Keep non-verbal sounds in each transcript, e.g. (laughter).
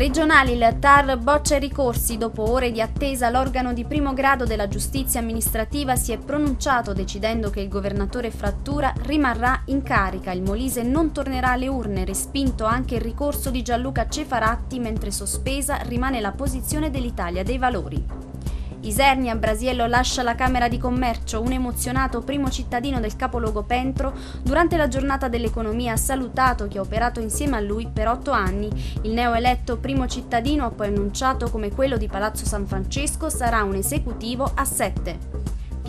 Regionali, il TAR boccia i ricorsi. Dopo ore di attesa, l'organo di primo grado della giustizia amministrativa si è pronunciato decidendo che il governatore Frattura rimarrà in carica. Il Molise non tornerà alle urne, respinto anche il ricorso di Gianluca Cefaratti, mentre sospesa rimane la posizione dell'Italia dei Valori. Isernia Brasiello lascia la Camera di Commercio, un emozionato primo cittadino del capoluogo Pentro, durante la giornata dell'economia ha salutato chi ha operato insieme a lui per otto anni. Il neoeletto primo cittadino ha poi annunciato come quello di Palazzo San Francesco sarà un esecutivo a sette.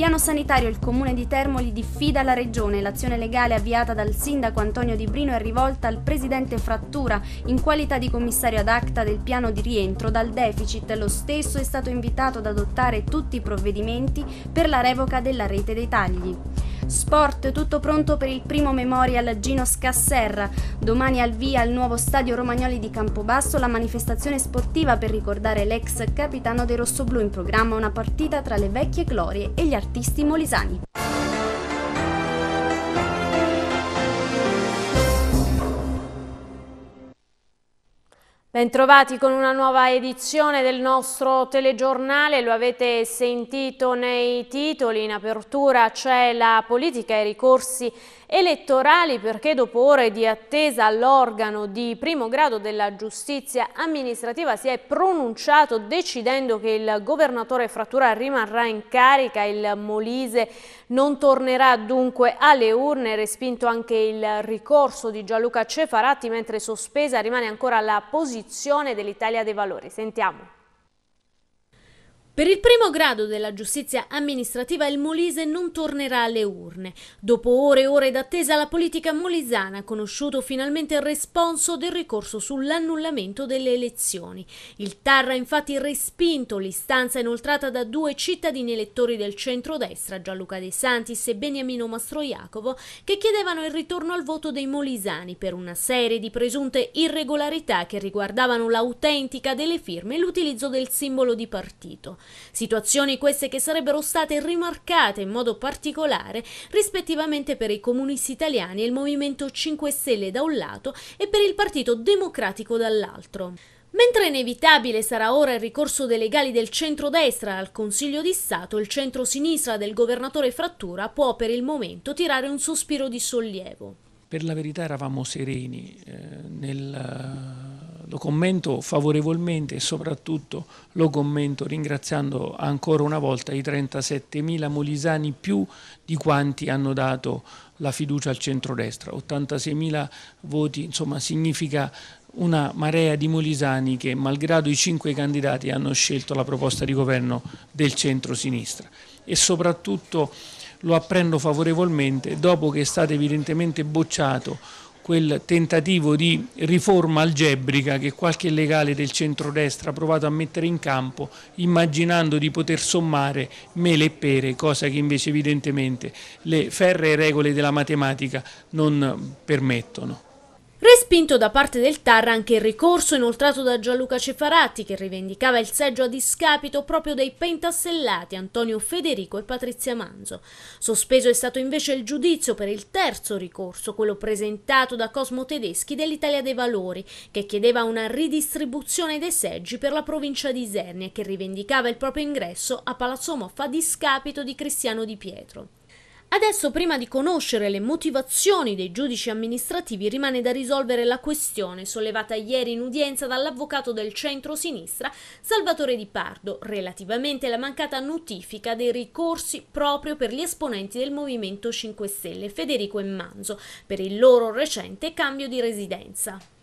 Piano sanitario il comune di Termoli diffida la regione. L'azione legale avviata dal sindaco Antonio Di Brino è rivolta al presidente Frattura in qualità di commissario ad acta del piano di rientro dal deficit. Lo stesso è stato invitato ad adottare tutti i provvedimenti per la revoca della rete dei tagli. Sport, tutto pronto per il primo memorial Gino Scasserra. Domani al via al nuovo stadio Romagnoli di Campobasso la manifestazione sportiva per ricordare l'ex capitano dei rossoblù in programma una partita tra le vecchie glorie e gli artisti molisani. Bentrovati con una nuova edizione del nostro telegiornale, lo avete sentito nei titoli, in apertura c'è la politica e i ricorsi elettorali perché dopo ore di attesa l'organo di primo grado della giustizia amministrativa si è pronunciato decidendo che il governatore Frattura rimarrà in carica, il Molise non tornerà dunque alle urne, respinto anche il ricorso di Gianluca Cefaratti mentre sospesa rimane ancora la posizione dell'Italia dei Valori. Sentiamo. Per il primo grado della giustizia amministrativa il Molise non tornerà alle urne. Dopo ore e ore d'attesa la politica molisana ha conosciuto finalmente il responso del ricorso sull'annullamento delle elezioni. Il TAR ha infatti respinto l'istanza inoltrata da due cittadini elettori del centrodestra, Gianluca De Santis e Beniamino Mastroiacovo, che chiedevano il ritorno al voto dei molisani per una serie di presunte irregolarità che riguardavano l'autentica delle firme e l'utilizzo del simbolo di partito. Situazioni queste che sarebbero state rimarcate in modo particolare rispettivamente per i comunisti italiani e il Movimento 5 Stelle da un lato e per il Partito Democratico dall'altro. Mentre inevitabile sarà ora il ricorso dei legali del centrodestra al Consiglio di Stato, il centro-sinistra del governatore Frattura può per il momento tirare un sospiro di sollievo. Per la verità eravamo sereni eh, nel lo commento favorevolmente e soprattutto lo commento ringraziando ancora una volta i 37.000 molisani più di quanti hanno dato la fiducia al centrodestra. 86.000 voti, insomma, significa una marea di molisani che malgrado i cinque candidati hanno scelto la proposta di governo del centro-sinistra e soprattutto lo apprendo favorevolmente dopo che è stato evidentemente bocciato quel tentativo di riforma algebrica che qualche legale del centrodestra ha provato a mettere in campo immaginando di poter sommare mele e pere, cosa che invece evidentemente le ferree regole della matematica non permettono. Respinto da parte del TAR anche il ricorso inoltrato da Gianluca Cefaratti che rivendicava il seggio a discapito proprio dei pentastellati Antonio Federico e Patrizia Manzo. Sospeso è stato invece il giudizio per il terzo ricorso, quello presentato da Cosmo Tedeschi dell'Italia dei Valori, che chiedeva una ridistribuzione dei seggi per la provincia di Isernia che rivendicava il proprio ingresso a Palazzo Moffa a discapito di Cristiano Di Pietro. Adesso, prima di conoscere le motivazioni dei giudici amministrativi, rimane da risolvere la questione sollevata ieri in udienza dall'avvocato del centro-sinistra Salvatore Di Pardo, relativamente alla mancata notifica dei ricorsi proprio per gli esponenti del Movimento 5 Stelle, Federico e Manzo, per il loro recente cambio di residenza.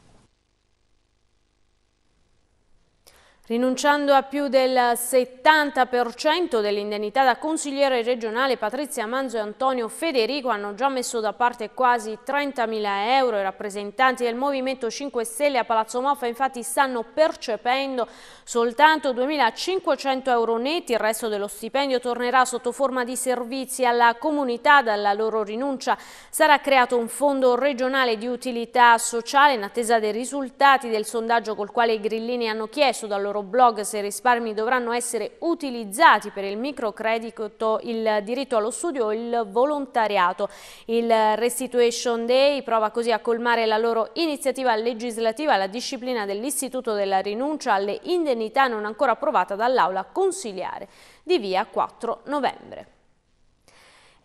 Rinunciando a più del 70% dell'indennità da consigliere regionale, Patrizia Manzo e Antonio Federico hanno già messo da parte quasi 30.000 euro. I rappresentanti del Movimento 5 Stelle a Palazzo Moffa infatti stanno percependo soltanto 2.500 euro netti, il resto dello stipendio tornerà sotto forma di servizi alla comunità. Dalla loro rinuncia sarà creato un fondo regionale di utilità sociale in attesa dei risultati del sondaggio col quale i grillini hanno chiesto dal loro loro blog se i risparmi dovranno essere utilizzati per il microcredito, il diritto allo studio o il volontariato. Il Restitution Day prova così a colmare la loro iniziativa legislativa alla disciplina dell'Istituto della rinuncia alle indennità non ancora approvata dall'Aula consiliare di via 4 novembre.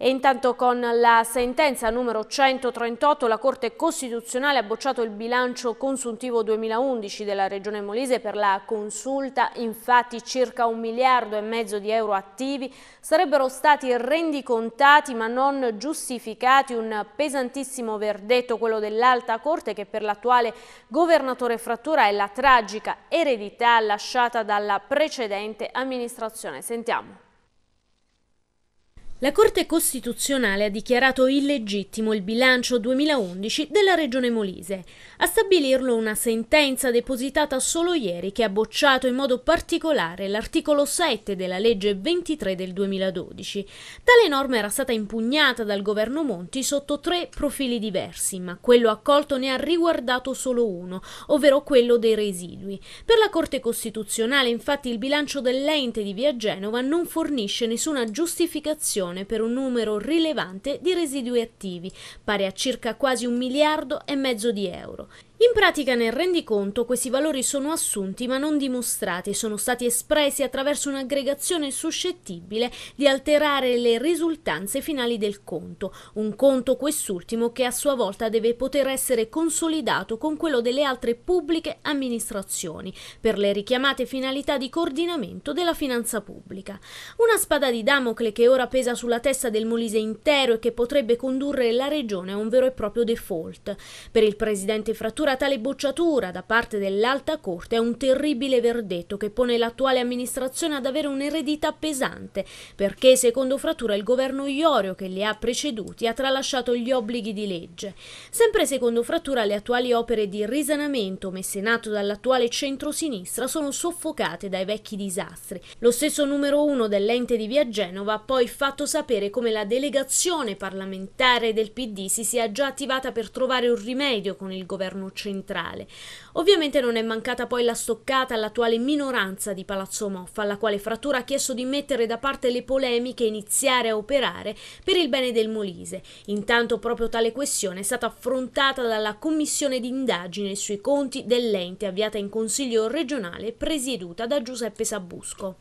E intanto con la sentenza numero 138 la Corte Costituzionale ha bocciato il bilancio consuntivo 2011 della Regione Molise per la consulta, infatti circa un miliardo e mezzo di euro attivi sarebbero stati rendicontati ma non giustificati, un pesantissimo verdetto quello dell'Alta Corte che per l'attuale governatore Frattura è la tragica eredità lasciata dalla precedente amministrazione. Sentiamo. La Corte Costituzionale ha dichiarato illegittimo il bilancio 2011 della Regione Molise. A stabilirlo una sentenza depositata solo ieri che ha bocciato in modo particolare l'articolo 7 della legge 23 del 2012. Tale norma era stata impugnata dal governo Monti sotto tre profili diversi, ma quello accolto ne ha riguardato solo uno, ovvero quello dei residui. Per la Corte Costituzionale infatti il bilancio dell'ente di Via Genova non fornisce nessuna giustificazione per un numero rilevante di residui attivi, pari a circa quasi un miliardo e mezzo di euro. In pratica nel rendiconto questi valori sono assunti ma non dimostrati e sono stati espressi attraverso un'aggregazione suscettibile di alterare le risultanze finali del conto, un conto quest'ultimo che a sua volta deve poter essere consolidato con quello delle altre pubbliche amministrazioni per le richiamate finalità di coordinamento della finanza pubblica. Una spada di Damocle che ora pesa sulla testa del Molise intero e che potrebbe condurre la regione a un vero e proprio default. Per il presidente Frattura Ora tale bocciatura da parte dell'Alta Corte è un terribile verdetto che pone l'attuale amministrazione ad avere un'eredità pesante, perché secondo Frattura il governo Iorio che li ha preceduti ha tralasciato gli obblighi di legge. Sempre secondo Frattura le attuali opere di risanamento messe in atto dall'attuale centro-sinistra sono soffocate dai vecchi disastri. Lo stesso numero uno dell'ente di Via Genova ha poi fatto sapere come la delegazione parlamentare del PD si sia già attivata per trovare un rimedio con il governo centrale. Ovviamente non è mancata poi la stoccata all'attuale minoranza di Palazzo Moffa, alla quale Frattura ha chiesto di mettere da parte le polemiche e iniziare a operare per il bene del Molise. Intanto proprio tale questione è stata affrontata dalla commissione d'indagine sui conti dell'ente avviata in Consiglio regionale presieduta da Giuseppe Sabusco.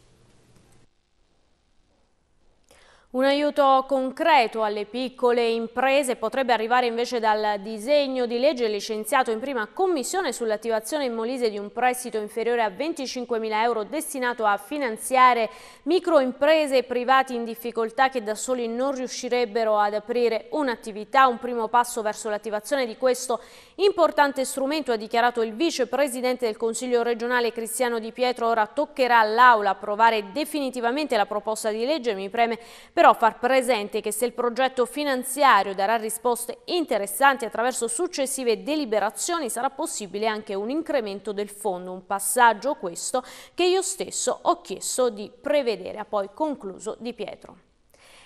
Un aiuto concreto alle piccole imprese potrebbe arrivare invece dal disegno di legge licenziato in prima commissione sull'attivazione in Molise di un prestito inferiore a 25.000 euro destinato a finanziare microimprese e privati in difficoltà che da soli non riuscirebbero ad aprire un'attività. Un primo passo verso l'attivazione di questo importante strumento ha dichiarato il vicepresidente del Consiglio regionale Cristiano Di Pietro. Ora toccherà all'Aula approvare definitivamente la proposta di legge. Mi preme per però far presente che se il progetto finanziario darà risposte interessanti attraverso successive deliberazioni sarà possibile anche un incremento del fondo, un passaggio questo che io stesso ho chiesto di prevedere, ha poi concluso Di Pietro.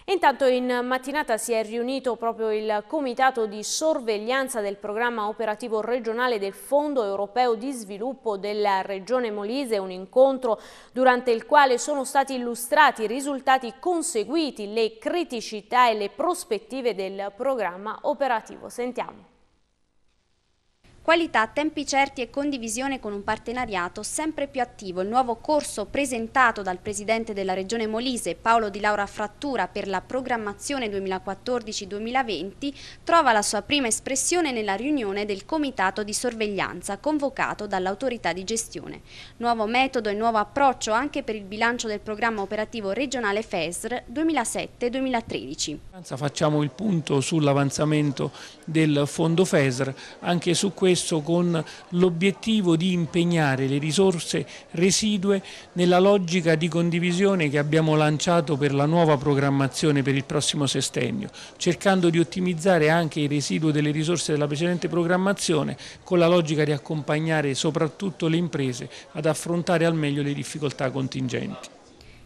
Intanto in mattinata si è riunito proprio il Comitato di sorveglianza del programma operativo regionale del Fondo Europeo di Sviluppo della Regione Molise, un incontro durante il quale sono stati illustrati i risultati conseguiti, le criticità e le prospettive del programma operativo. Sentiamo. Qualità, tempi certi e condivisione con un partenariato sempre più attivo. Il nuovo corso presentato dal Presidente della Regione Molise, Paolo Di Laura Frattura, per la programmazione 2014-2020 trova la sua prima espressione nella riunione del Comitato di Sorveglianza convocato dall'autorità di gestione. Nuovo metodo e nuovo approccio anche per il bilancio del programma operativo regionale FESR 2007-2013. Facciamo il punto sull'avanzamento del fondo FESR, anche su questo questo con l'obiettivo di impegnare le risorse residue nella logica di condivisione che abbiamo lanciato per la nuova programmazione per il prossimo sestennio, cercando di ottimizzare anche i residui delle risorse della precedente programmazione con la logica di accompagnare soprattutto le imprese ad affrontare al meglio le difficoltà contingenti.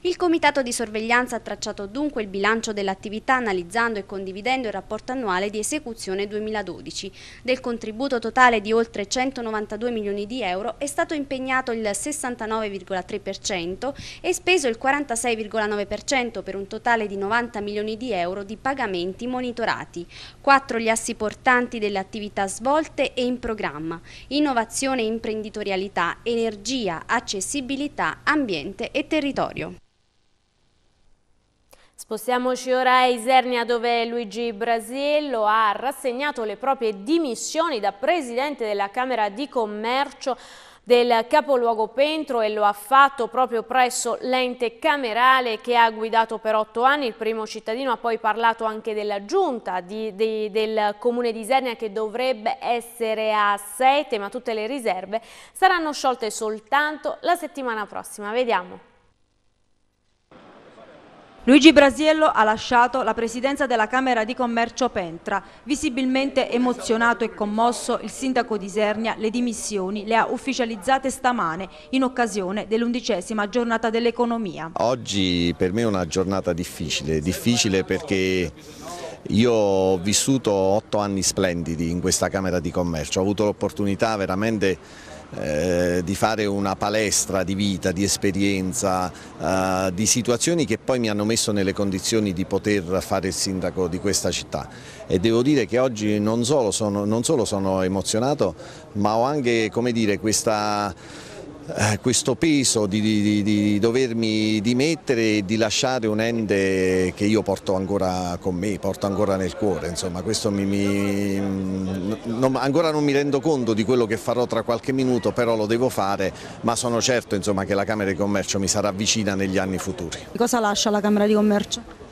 Il comitato di sorveglianza ha tracciato dunque il bilancio dell'attività analizzando e condividendo il rapporto annuale di esecuzione 2012. Del contributo totale di oltre 192 milioni di euro è stato impegnato il 69,3% e speso il 46,9% per un totale di 90 milioni di euro di pagamenti monitorati. Quattro gli assi portanti delle attività svolte e in programma. Innovazione e imprenditorialità, energia, accessibilità, ambiente e territorio. Spostiamoci ora a Isernia dove Luigi Brasiello ha rassegnato le proprie dimissioni da Presidente della Camera di Commercio del capoluogo Pentro e lo ha fatto proprio presso l'ente camerale che ha guidato per otto anni. Il primo cittadino ha poi parlato anche della giunta di, di, del comune di Isernia che dovrebbe essere a sette ma tutte le riserve saranno sciolte soltanto la settimana prossima. Vediamo. Luigi Brasiello ha lasciato la presidenza della Camera di Commercio Pentra. Visibilmente emozionato e commosso, il sindaco di Isernia le dimissioni le ha ufficializzate stamane in occasione dell'undicesima giornata dell'economia. Oggi per me è una giornata difficile, difficile perché io ho vissuto otto anni splendidi in questa Camera di Commercio, ho avuto l'opportunità veramente eh, di fare una palestra di vita, di esperienza, eh, di situazioni che poi mi hanno messo nelle condizioni di poter fare il sindaco di questa città. E devo dire che oggi non solo sono, non solo sono emozionato ma ho anche come dire, questa questo peso di, di, di, dovermi dimettere e di lasciare un ente che io porto ancora con me, porto ancora nel cuore, insomma questo mi, mi, non, ancora non mi rendo conto di quello che farò tra qualche minuto, però lo devo fare, ma sono certo insomma, che la Camera di Commercio mi sarà vicina negli anni futuri. Cosa lascia la Camera di Commercio?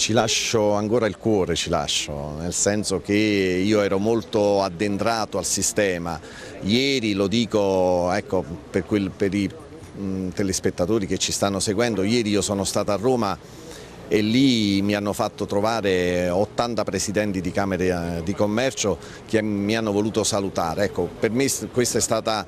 Ci lascio ancora il cuore, ci lascio, nel senso che io ero molto addentrato al sistema. Ieri, lo dico ecco, per, quel, per i mh, telespettatori che ci stanno seguendo, ieri io sono stato a Roma e lì mi hanno fatto trovare 80 presidenti di Camere eh, di Commercio che mi hanno voluto salutare. Ecco, per me questa è stata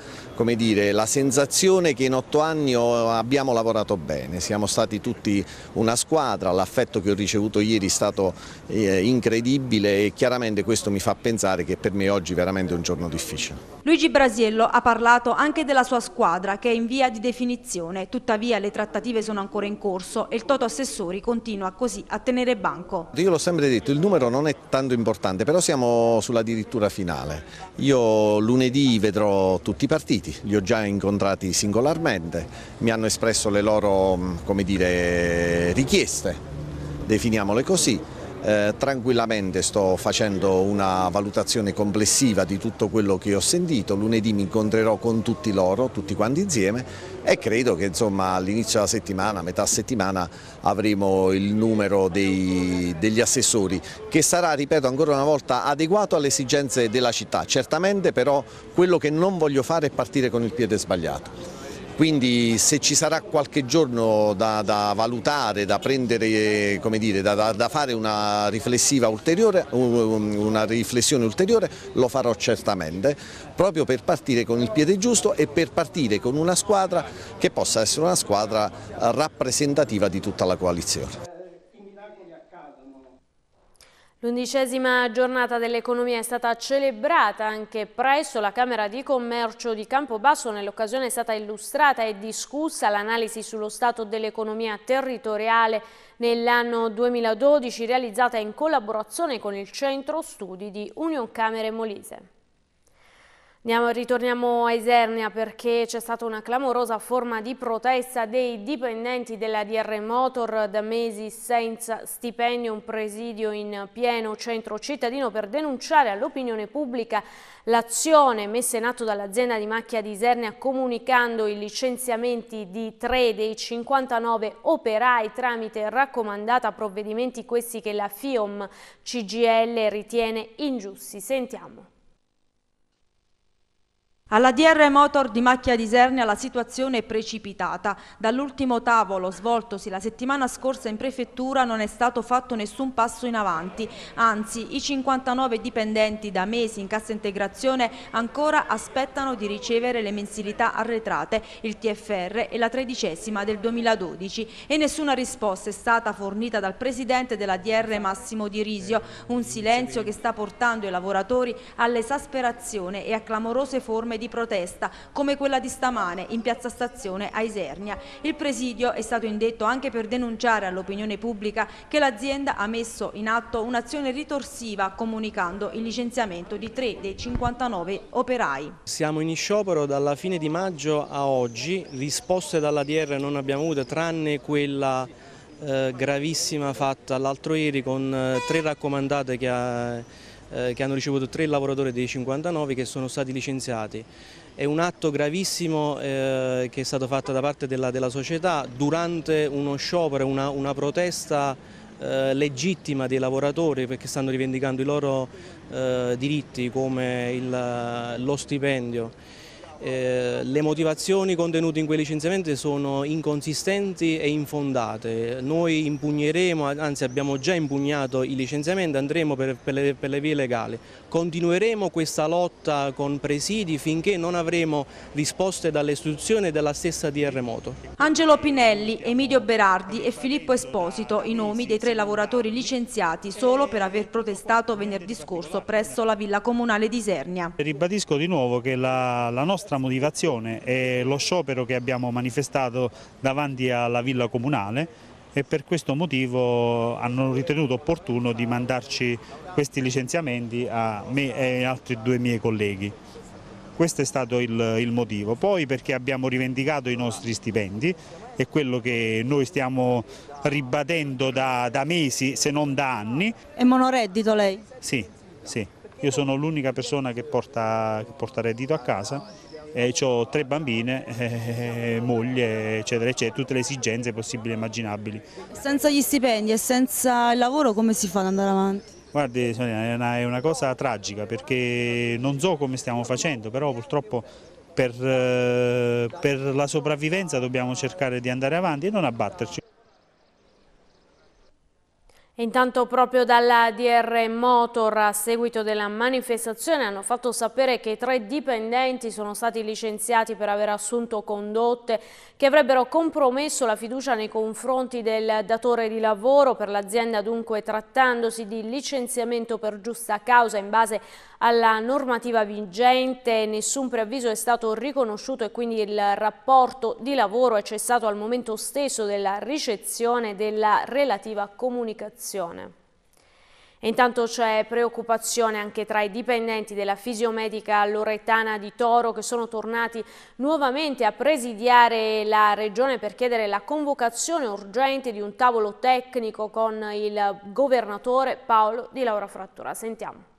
dire, la sensazione che in otto anni abbiamo lavorato bene, siamo stati tutti una squadra, l'affetto che ho ricevuto ieri è stato eh, incredibile e chiaramente questo mi fa pensare che per me oggi è veramente un giorno difficile. Luigi Brasiello ha parlato anche della sua squadra che è in via di definizione, tuttavia le trattative sono ancora in corso e il Toto Assessori continua continua così a tenere banco. Io l'ho sempre detto, il numero non è tanto importante, però siamo sulla dirittura finale. Io lunedì vedrò tutti i partiti, li ho già incontrati singolarmente, mi hanno espresso le loro dire, richieste, definiamole così eh, tranquillamente sto facendo una valutazione complessiva di tutto quello che ho sentito, lunedì mi incontrerò con tutti loro, tutti quanti insieme e credo che all'inizio della settimana, a metà settimana avremo il numero dei, degli assessori che sarà, ripeto ancora una volta, adeguato alle esigenze della città, certamente però quello che non voglio fare è partire con il piede sbagliato quindi se ci sarà qualche giorno da, da valutare, da, prendere, dire, da, da fare una, ulteriore, una riflessione ulteriore lo farò certamente, proprio per partire con il piede giusto e per partire con una squadra che possa essere una squadra rappresentativa di tutta la coalizione. L'undicesima giornata dell'economia è stata celebrata anche presso la Camera di Commercio di Campobasso. Nell'occasione è stata illustrata e discussa l'analisi sullo stato dell'economia territoriale nell'anno 2012 realizzata in collaborazione con il Centro Studi di Union Camere Molise. Andiamo, ritorniamo a Isernia perché c'è stata una clamorosa forma di protesta dei dipendenti della DR Motor da mesi senza stipendio, un presidio in pieno centro cittadino per denunciare all'opinione pubblica l'azione messa in atto dall'azienda di macchia di Isernia comunicando i licenziamenti di tre dei 59 operai tramite raccomandata provvedimenti questi che la FIOM CGL ritiene ingiusti. Sentiamo. Alla DR Motor di Macchia di Sernia la situazione è precipitata. Dall'ultimo tavolo svoltosi la settimana scorsa in prefettura non è stato fatto nessun passo in avanti, anzi i 59 dipendenti da mesi in cassa integrazione ancora aspettano di ricevere le mensilità arretrate, il TFR e la tredicesima del 2012 e nessuna risposta è stata fornita dal presidente della DR Massimo Di Risio, un silenzio che sta portando i lavoratori all'esasperazione e a clamorose forme di di protesta, come quella di stamane in piazza Stazione a Isernia. Il presidio è stato indetto anche per denunciare all'opinione pubblica che l'azienda ha messo in atto un'azione ritorsiva comunicando il licenziamento di tre dei 59 operai. Siamo in sciopero dalla fine di maggio a oggi, risposte dalla DR non abbiamo avute tranne quella eh, gravissima fatta l'altro ieri con eh, tre raccomandate che ha eh, che hanno ricevuto tre lavoratori dei 59 che sono stati licenziati. È un atto gravissimo eh, che è stato fatto da parte della, della società durante uno sciopero, una, una protesta eh, legittima dei lavoratori perché stanno rivendicando i loro eh, diritti come il, lo stipendio. Eh, le motivazioni contenute in quei licenziamenti sono inconsistenti e infondate. Noi impugneremo, anzi abbiamo già impugnato i licenziamenti, andremo per, per, le, per, le, vie legali. Continueremo questa lotta con presidi finché non avremo risposte dalle istituzioni della stessa DR Moto. Angelo Pinelli, Emilio Berardi e Filippo Esposito, i nomi dei tre lavoratori licenziati solo per aver protestato venerdì scorso presso la Villa Comunale di Isernia. Ribadisco di nuovo che la, la nostra nostra motivazione è lo sciopero che abbiamo manifestato davanti alla villa comunale e per questo motivo hanno ritenuto opportuno di mandarci questi licenziamenti a me e altri due miei colleghi. Questo è stato il, il motivo. Poi perché abbiamo rivendicato i nostri stipendi, è quello che noi stiamo ribadendo da, da mesi se non da anni. È monoreddito lei? Sì, sì. Io sono l'unica persona che porta, che porta reddito a casa eh, ho tre bambine, (laughs) eh, moglie, eccetera, eccetera, tutte le esigenze possibili e immaginabili. Senza gli stipendi e senza il lavoro come si fa ad andare avanti? Guardi è una, è una cosa tragica perché non so come stiamo facendo, però purtroppo per, eh, per la sopravvivenza dobbiamo cercare di andare avanti e non abbatterci. Intanto proprio dalla DR Motor a seguito della manifestazione hanno fatto sapere che tre dipendenti sono stati licenziati per aver assunto condotte che avrebbero compromesso la fiducia nei confronti del datore di lavoro per l'azienda dunque trattandosi di licenziamento per giusta causa in base alla normativa vigente, nessun preavviso è stato riconosciuto e quindi il rapporto di lavoro è cessato al momento stesso della ricezione della relativa comunicazione. E intanto c'è preoccupazione anche tra i dipendenti della fisiomedica loretana di Toro che sono tornati nuovamente a presidiare la regione per chiedere la convocazione urgente di un tavolo tecnico con il governatore Paolo Di Laura Frattura. Sentiamo.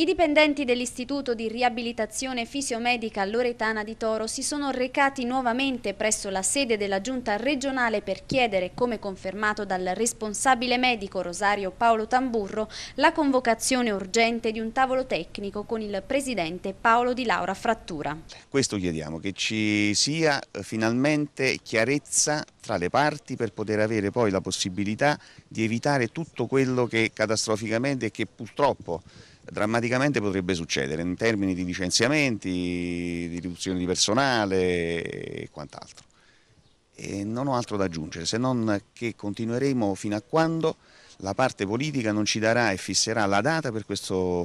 I dipendenti dell'Istituto di Riabilitazione Fisiomedica Loretana di Toro si sono recati nuovamente presso la sede della Giunta regionale per chiedere, come confermato dal responsabile medico Rosario Paolo Tamburro, la convocazione urgente di un tavolo tecnico con il presidente Paolo Di Laura Frattura. Questo chiediamo, che ci sia eh, finalmente chiarezza tra le parti per poter avere poi la possibilità di evitare tutto quello che catastroficamente e che purtroppo drammaticamente potrebbe succedere in termini di licenziamenti, di riduzione di personale e quant'altro. E non ho altro da aggiungere se non che continueremo fino a quando la parte politica non ci darà e fisserà la data per questo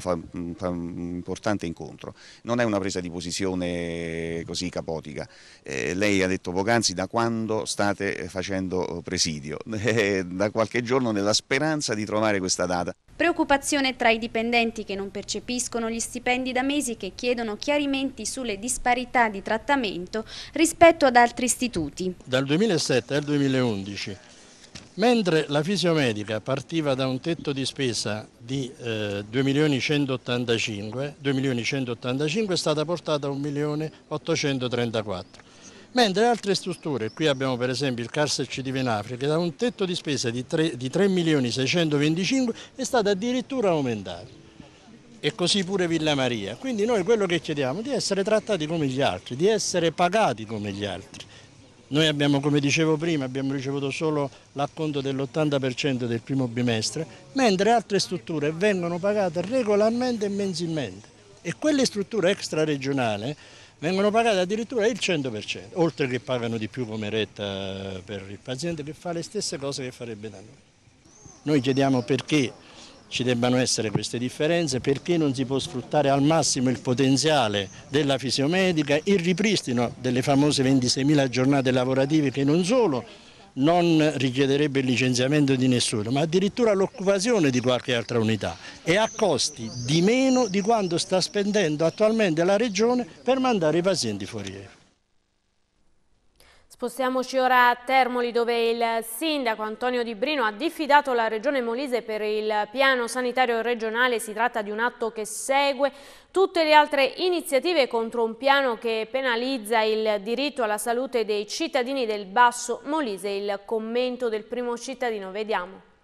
importante incontro. Non è una presa di posizione così capotica. Eh, lei ha detto poc'anzi da quando state facendo presidio, (laughs) eh, da qualche giorno nella speranza di trovare questa data. Preoccupazione tra i dipendenti che non percepiscono gli stipendi da mesi che chiedono chiarimenti sulle disparità di trattamento rispetto ad altri istituti. Dal 2007 al 2011 Mentre la fisiomedica partiva da un tetto di spesa di eh, 2.185, 2.185 è stata portata a 1.834. Mentre altre strutture, qui abbiamo per esempio il Carserci di che da un tetto di spesa di 3.625 è stata addirittura aumentata. e così pure Villa Maria. Quindi noi quello che chiediamo è di essere trattati come gli altri, di essere pagati come gli altri. Noi abbiamo, come dicevo prima, abbiamo ricevuto solo l'acconto dell'80% del primo bimestre, mentre altre strutture vengono pagate regolarmente e mensilmente. E quelle strutture extraregionali vengono pagate addirittura il 100%, oltre che pagano di più come retta per il paziente che fa le stesse cose che farebbe da noi. Noi chiediamo perché ci debbano essere queste differenze, perché non si può sfruttare al massimo il potenziale della fisiomedica, il ripristino delle famose 26.000 giornate lavorative che non solo non richiederebbe il licenziamento di nessuno, ma addirittura l'occupazione di qualche altra unità e a costi di meno di quanto sta spendendo attualmente la Regione per mandare i pazienti fuori. Spostiamoci ora a Termoli dove il sindaco Antonio Di Brino ha diffidato la regione Molise per il piano sanitario regionale. Si tratta di un atto che segue tutte le altre iniziative contro un piano che penalizza il diritto alla salute dei cittadini del Basso Molise. Il commento del primo cittadino, vediamo.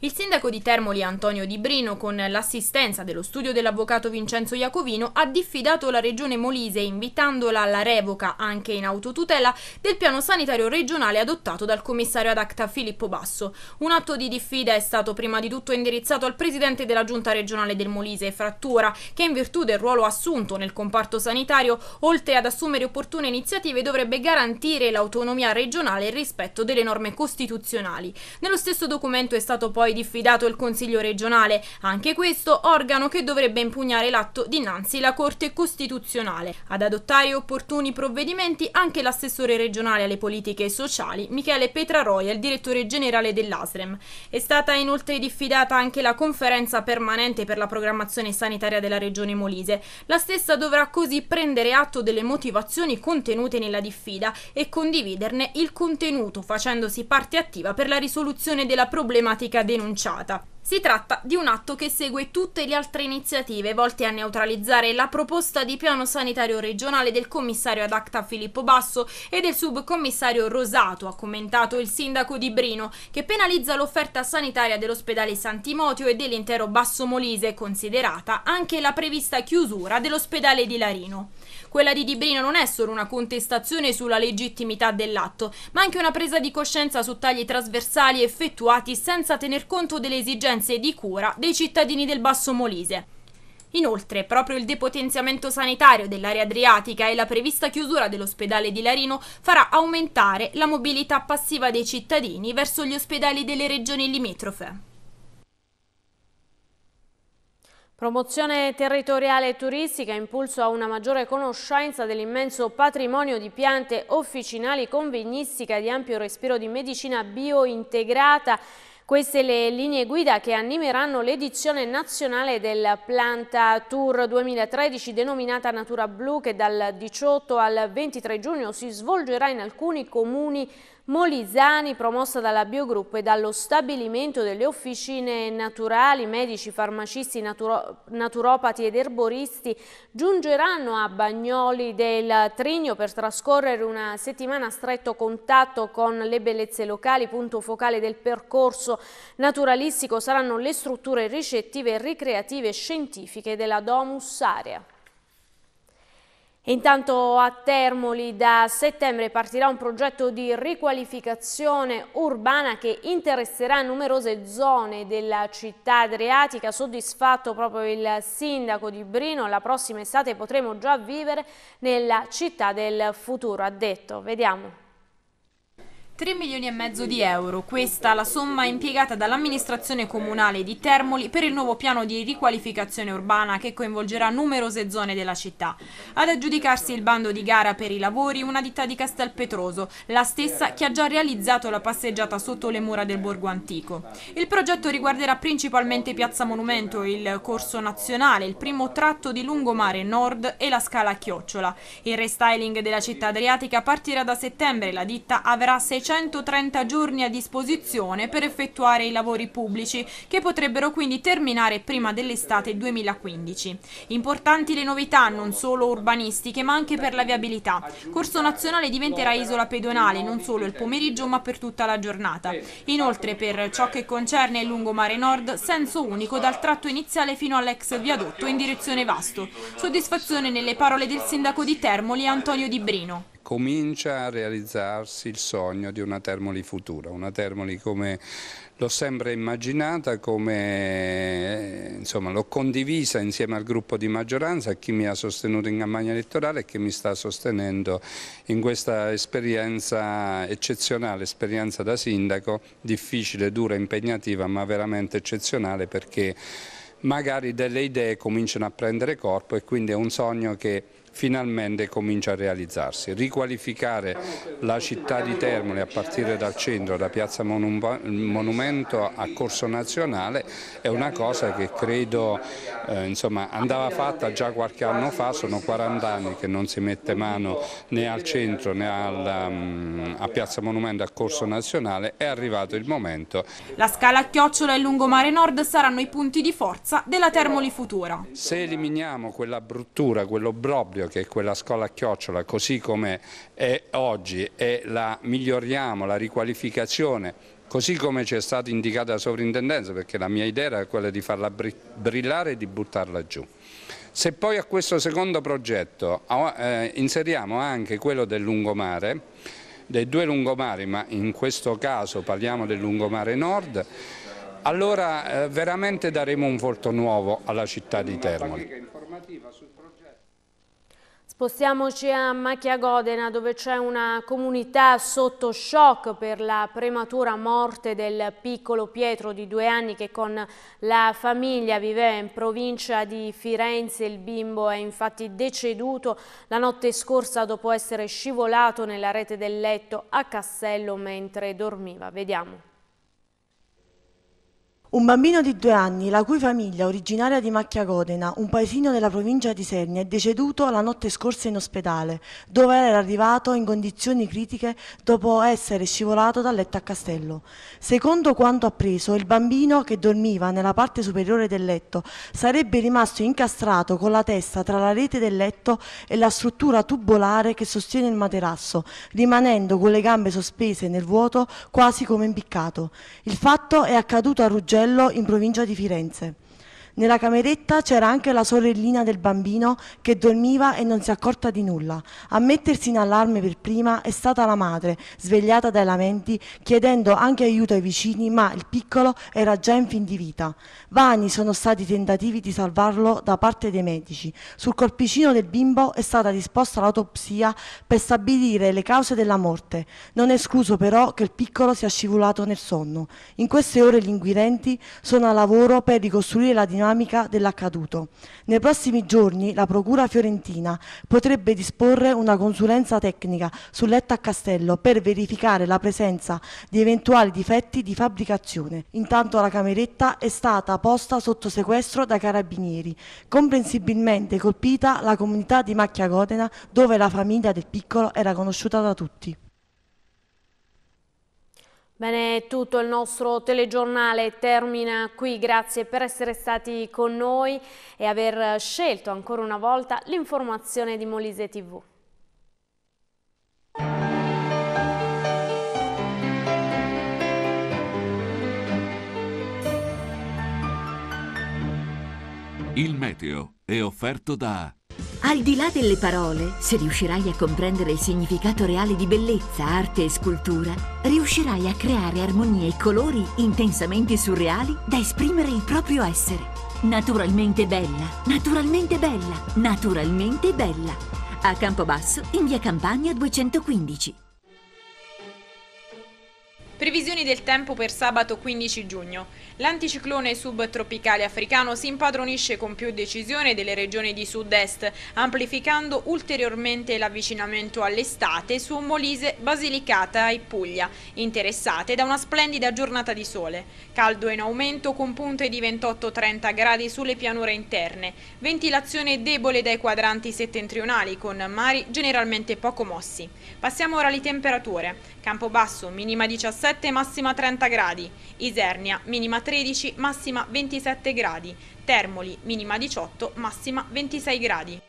Il sindaco di Termoli Antonio Di Brino, con l'assistenza dello studio dell'avvocato Vincenzo Iacovino, ha diffidato la regione Molise invitandola alla revoca, anche in autotutela, del piano sanitario regionale adottato dal commissario ad acta Filippo Basso. Un atto di diffida è stato prima di tutto indirizzato al presidente della giunta regionale del Molise, Frattura, che in virtù del ruolo assunto nel comparto sanitario, oltre ad assumere opportune iniziative, dovrebbe garantire l'autonomia regionale e il rispetto delle norme costituzionali. Nello stesso documento è stato poi poi diffidato il Consiglio regionale, anche questo organo che dovrebbe impugnare l'atto dinanzi alla Corte Costituzionale. Ad adottare opportuni provvedimenti anche l'assessore regionale alle politiche sociali, Michele Petraroia, il direttore generale dell'ASREM. È stata inoltre diffidata anche la conferenza permanente per la programmazione sanitaria della regione Molise. La stessa dovrà così prendere atto delle motivazioni contenute nella diffida e condividerne il contenuto, facendosi parte attiva per la risoluzione della problematica dei denunciata. Si tratta di un atto che segue tutte le altre iniziative volte a neutralizzare la proposta di piano sanitario regionale del commissario ad acta Filippo Basso e del subcommissario Rosato, ha commentato il sindaco di Brino, che penalizza l'offerta sanitaria dell'ospedale San Timoteo e dell'intero Basso Molise, considerata anche la prevista chiusura dell'ospedale di Larino. Quella di Di Brino non è solo una contestazione sulla legittimità dell'atto, ma anche una presa di coscienza su tagli trasversali effettuati senza tener conto delle esigenze di cura dei cittadini del Basso Molise. Inoltre, proprio il depotenziamento sanitario dell'area adriatica e la prevista chiusura dell'ospedale di Larino farà aumentare la mobilità passiva dei cittadini verso gli ospedali delle regioni limitrofe. Promozione territoriale e turistica, impulso a una maggiore conoscenza dell'immenso patrimonio di piante officinali, convegnistica di ampio respiro di medicina biointegrata. Queste le linee guida che animeranno l'edizione nazionale del Planta Tour 2013 denominata Natura Blu che dal 18 al 23 giugno si svolgerà in alcuni comuni Molisani, promossa dalla Biogruppo e dallo stabilimento delle officine naturali, medici, farmacisti, naturo naturopati ed erboristi giungeranno a Bagnoli del Trigno per trascorrere una settimana a stretto contatto con le bellezze locali. Punto focale del percorso naturalistico saranno le strutture ricettive, ricreative e scientifiche della Domus Area. Intanto a Termoli da settembre partirà un progetto di riqualificazione urbana che interesserà numerose zone della città adriatica. Soddisfatto proprio il sindaco di Brino, la prossima estate potremo già vivere nella città del futuro, ha detto. Vediamo. 3 milioni e mezzo di euro, questa la somma impiegata dall'amministrazione comunale di Termoli per il nuovo piano di riqualificazione urbana che coinvolgerà numerose zone della città. Ad aggiudicarsi il bando di gara per i lavori una ditta di Castelpetroso, la stessa che ha già realizzato la passeggiata sotto le mura del borgo antico. Il progetto riguarderà principalmente Piazza Monumento, il corso nazionale, il primo tratto di lungomare nord e la scala chiocciola. Il restyling della città adriatica partirà da settembre, la ditta avrà 600 130 giorni a disposizione per effettuare i lavori pubblici, che potrebbero quindi terminare prima dell'estate 2015. Importanti le novità non solo urbanistiche ma anche per la viabilità. Corso Nazionale diventerà isola pedonale non solo il pomeriggio ma per tutta la giornata. Inoltre per ciò che concerne il lungomare nord, senso unico dal tratto iniziale fino all'ex viadotto in direzione Vasto. Soddisfazione nelle parole del sindaco di Termoli Antonio Di Brino comincia a realizzarsi il sogno di una Termoli futura, una Termoli come l'ho sempre immaginata, come l'ho condivisa insieme al gruppo di maggioranza, a chi mi ha sostenuto in campagna elettorale e che mi sta sostenendo in questa esperienza eccezionale, esperienza da sindaco, difficile, dura, impegnativa, ma veramente eccezionale perché magari delle idee cominciano a prendere corpo e quindi è un sogno che finalmente comincia a realizzarsi. Riqualificare la città di Termoli a partire dal centro, da Piazza Monumento a Corso Nazionale è una cosa che credo eh, insomma, andava fatta già qualche anno fa, sono 40 anni che non si mette mano né al centro né al, um, a Piazza Monumento a Corso Nazionale, è arrivato il momento. La scala a chiocciola e il lungomare nord saranno i punti di forza della Termoli Futura. Se eliminiamo quella bruttura, quell'obbrobrio che quella scuola a chiocciola, così come è oggi, e la miglioriamo, la riqualificazione, così come ci è stata indicata la sovrintendenza, perché la mia idea era quella di farla brillare e di buttarla giù. Se poi a questo secondo progetto eh, inseriamo anche quello del lungomare, dei due lungomari, ma in questo caso parliamo del lungomare nord, allora eh, veramente daremo un volto nuovo alla città di Termoli. Spostiamoci a Macchia Godena dove c'è una comunità sotto shock per la prematura morte del piccolo Pietro di due anni che con la famiglia viveva in provincia di Firenze. Il bimbo è infatti deceduto la notte scorsa dopo essere scivolato nella rete del letto a Castello mentre dormiva. Vediamo. Un bambino di due anni, la cui famiglia, originaria di Macchiagodena, un paesino della provincia di Sernia, è deceduto la notte scorsa in ospedale, dove era arrivato in condizioni critiche dopo essere scivolato dal letto a castello. Secondo quanto appreso, il bambino, che dormiva nella parte superiore del letto, sarebbe rimasto incastrato con la testa tra la rete del letto e la struttura tubolare che sostiene il materasso, rimanendo con le gambe sospese nel vuoto quasi come impiccato. Il fatto è accaduto a Ruggero Mugello in provincia di Firenze. Nella cameretta c'era anche la sorellina del bambino che dormiva e non si è accorta di nulla. A mettersi in allarme per prima è stata la madre, svegliata dai lamenti, chiedendo anche aiuto ai vicini, ma il piccolo era già in fin di vita. Vani sono stati i tentativi di salvarlo da parte dei medici. Sul corpicino del bimbo è stata disposta l'autopsia per stabilire le cause della morte. Non è escluso però che il piccolo sia scivolato nel sonno. In queste ore gli inquirenti sono a lavoro per ricostruire la dinamica dinamica dell'accaduto. Nei prossimi giorni la Procura fiorentina potrebbe disporre una consulenza tecnica sul letto a Castello per verificare la presenza di eventuali difetti di fabbricazione. Intanto la cameretta è stata posta sotto sequestro dai carabinieri. Comprensibilmente colpita la comunità di Macchia Godena dove la famiglia del piccolo era conosciuta da tutti. Bene, tutto il nostro telegiornale termina qui, grazie per essere stati con noi e aver scelto ancora una volta l'informazione di Molise TV. Il meteo è offerto da al di là delle parole, se riuscirai a comprendere il significato reale di bellezza, arte e scultura, riuscirai a creare armonie e colori intensamente surreali da esprimere il proprio essere. Naturalmente bella, naturalmente bella, naturalmente bella. A Campobasso, in via Campagna 215. Previsioni del tempo per sabato 15 giugno. L'anticiclone subtropicale africano si impadronisce con più decisione delle regioni di sud-est, amplificando ulteriormente l'avvicinamento all'estate su Molise, Basilicata e Puglia, interessate da una splendida giornata di sole. Caldo in aumento con punte di 28-30 gradi sulle pianure interne, ventilazione debole dai quadranti settentrionali con mari generalmente poco mossi. Passiamo ora alle temperature. Campobasso minima 17, massima 30 gradi. Isernia minima 13, massima 27 gradi. Termoli minima 18, massima 26 gradi.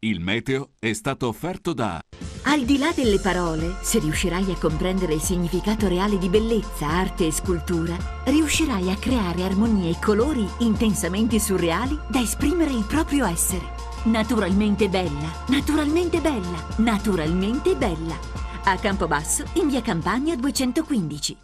Il meteo è stato offerto da Al di là delle parole, se riuscirai a comprendere il significato reale di bellezza, arte e scultura, riuscirai a creare armonie e colori intensamente surreali da esprimere il proprio essere. Naturalmente bella, naturalmente bella, naturalmente bella. A Campobasso, in via Campania 215.